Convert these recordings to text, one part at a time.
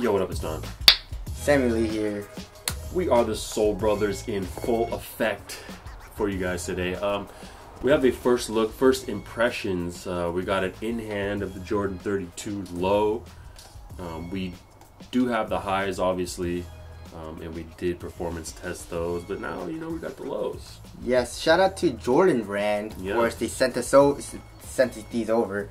Yo, what up? It's Don. Samuel Lee here. We are the Sole Brothers in full effect for you guys today. Um, we have a first look, first impressions. Uh, we got it in hand of the Jordan 32 low. Um, we do have the highs, obviously, um, and we did performance test those. But now, you know, we got the lows. Yes, shout out to Jordan Brand. Yeah. Of course, they sent us so sent these over.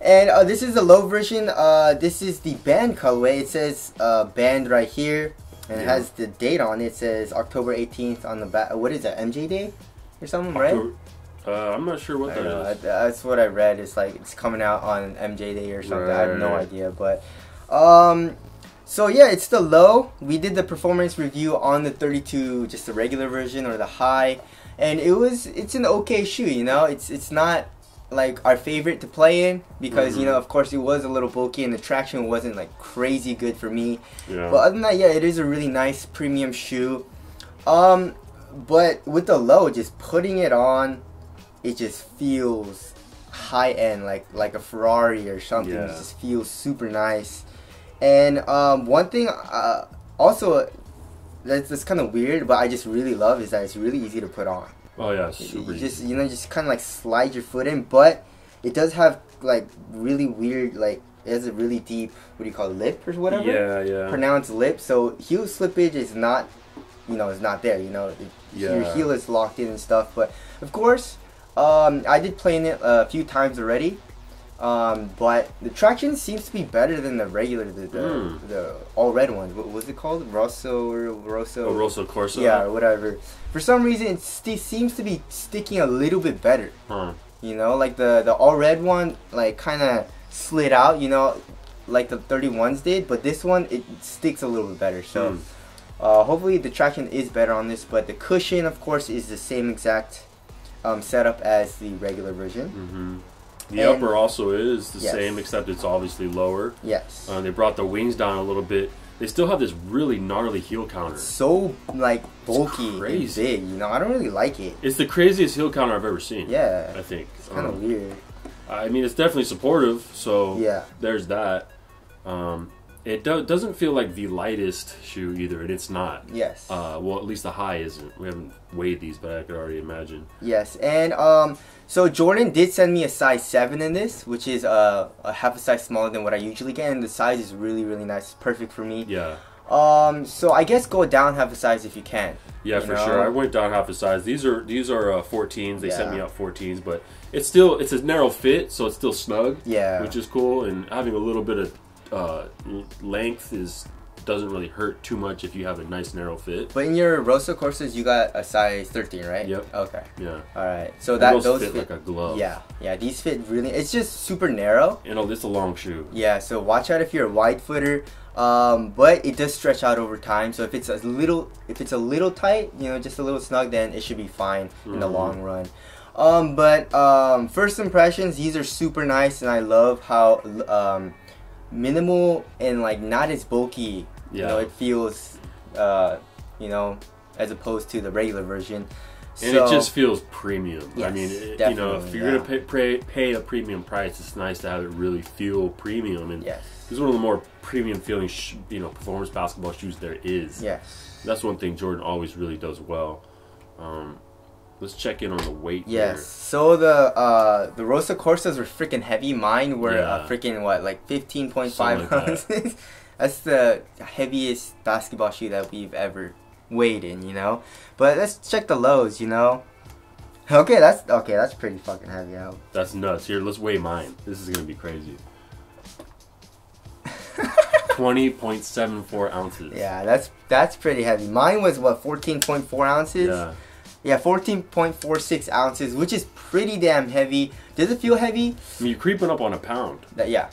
And uh, this is the low version. Uh, this is the Banned colorway. It says uh, Banned right here, and it has the date on it. It says October 18th on the back. What is that? MJ Day or something, right? Uh, I'm not sure what that know. is. That's what I read. It's like it's coming out on MJ Day or something. I have no idea, but um, so yeah, it's the low. We did the performance review on the 32, just the regular version or the high, and it was it's an okay shoe. You know, it's it's not like our favorite to play in because you Mhm. know of course it was a little bulky and the traction wasn't like crazy good for me Yeah. but other than that, yeah, it is a really nice premium shoe. Um, but with the low, just putting it on, it just feels high end, like like a Ferrari or something. It just feels super nice. And um, one thing, uh, also, that's, that's kind of weird, but I just really love is that it's really easy to put on. Oh, yeah, super you just you know just kind of like slide your foot in, but it does have like really weird like it has a really deep what do you call it lip or whatever Yeah, yeah. pronounced lip. So heel slippage is not, you know, is not there. You know, It- your heel is locked in and stuff. But of course, um, I did play in it a few times already. Um, but the traction seems to be better than the regular, the the, Mm. the all red ones. What was it called? Rosso or Rosso? Oh, Rosso Corsa? Yeah, or whatever. For some reason, it st- seems to be sticking a little bit better. Huh. You know, like the the all red one, like kind of slid out. You know, like the 31s did, but this one it sticks a little bit better. So, Hmm. uh, hopefully the traction is better on this. But the cushion, of course, is the same exact um, setup as the regular version. hmm The And- upper also is the Yes. same, except it's obviously lower. Yes. Uh, they brought the wings down a little bit. They still have this really gnarly heel counter. so like bulky crazy. big. You know, I don't really like it. It's the craziest heel counter I've ever seen. Yeah, I think. it's kind of Um, weird. I mean, it's definitely supportive. So Yeah. there's that. Um, it do- doesn't feel like the lightest shoe either, and it's not. Yes. Uh, well, at least the high isn't. We haven't weighed these, but I could already imagine. Yes, and um, so Jordan did send me a size seven in this, which is uh, a half a size smaller than what I usually get, and the size is really really nice, it's perfect for me. Yeah. Um, so I guess go down half a size if you can. Yeah, You for know? sure. I went down half a size. These are these are uh, 14s. They sent me out 14s, but it's still it's a narrow fit, so it's still snug. Yeah. which is cool. And having a little bit of uh, length is doesn't really hurt too much if you have a nice narrow fit. But in your Rosso Corsas, you got a size thirteen, right? Yep. Okay. Yeah, All right. So And that those, those fit, like a glove. Yeah, yeah. These fit really. It's just super narrow. and it's a long shoe. Yeah, so watch out if you're a wide footer. Um, but it does stretch out over time. So if it's a little, if it's a little tight, you know, just a little snug, then it should be fine in the Mhm. long run. Um, but um, first impressions, these are super nice, and I love how um, minimal and like not as bulky. You know, Yeah. it feels, uh, you know, as opposed to the regular version. And So- it just feels premium. Yes, I mean, it, you know, if you're yeah. gonna pay, pay pay a premium price, it's nice to have it really feel premium. And yes, this is one of the more premium feeling, sh- you know, performance basketball shoes there is. yes. That's one thing Jordan always really does well. Um, let's check in on the weight. Yes. So the uh the Rosa Corsas were freaking heavy. Mine were uh, freaking what like fifteen point five ounces. That's the heaviest basketball shoe that we've ever weighed in, you know. But let's check the lows, you know. Okay, that's okay. That's pretty fucking heavy out. That's nuts. Here, let's weigh mine. This is gonna be crazy. Twenty point seven four ounces. Yeah, that's that's pretty heavy. Mine was what fourteen point four ounces. Yeah. Yeah, fourteen point four six ounces, which is pretty damn heavy. Does it feel heavy? I mean, you're creeping up on a pound. That yeah.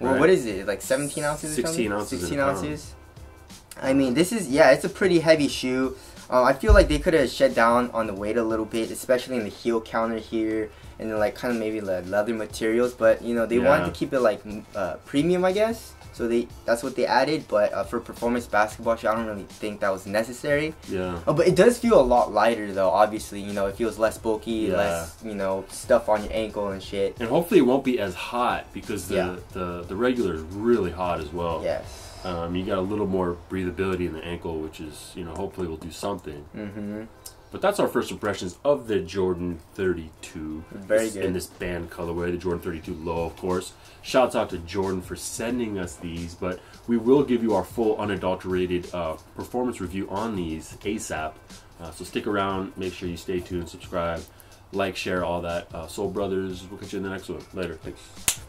Well, Right. what is it? Like 17 ounces? or 16 something? ounces 16 ounces. I mean, this is yeah, it's a pretty heavy shoe. Um, I feel like they could have shed down on the weight a little bit, especially in the heel counter here, and then like kind of maybe the leather materials. But you know, they wanted to keep it like uh, premium, I guess. So they that's what they added. But uh, for performance basketball I don't really think that was necessary. Yeah. Oh, but it does feel a lot lighter though. Obviously, you know, it feels less bulky, Yeah. less you know stuff on your ankle and shit. And hopefully it won't be as hot because the Yeah. the, the regular is really hot as well. Yes. Um, you got a little more breathability in the ankle, which is you know hopefully will do something. Mm-hmm. But that's our first impressions of the Jordan 32. Very This- good. In this Banned colorway, the Jordan 32 low, of course. Shouts out to Jordan for sending us these, but we will give you our full unadulterated uh, performance review on these ASAP. Uh, so stick around, make sure you stay tuned, subscribe, like, share, all that. Uh, Sole Brothers, we'll catch you in the next one. Later. Thanks.